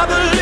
I believe.